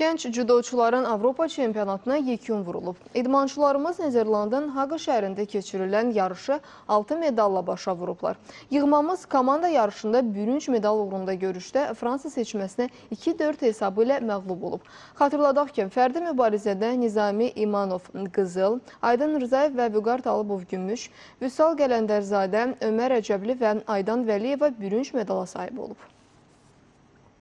Gənc cüdoçuların Avropa çempionatına yekun vurulub. İdmançılarımız Nezerlandın Haqa şəhərində keçirilən yarışı 6 medalla başa vurublar. Yığmamız komanda yarışında bürünc medal uğrunda görüşdə Fransa seçməsinə 2-4 hesabı ilə məğlub olub. Xatırladaq ki, fərdi mübarizədə Nizami İmanov qızıl, Aydın Rızayev və Vüqar Talıbov gümüş, Vüsal Gələndərzadə, Ömər Əcəbli və Aydan Vəliyeva bürünc medala sahib olub.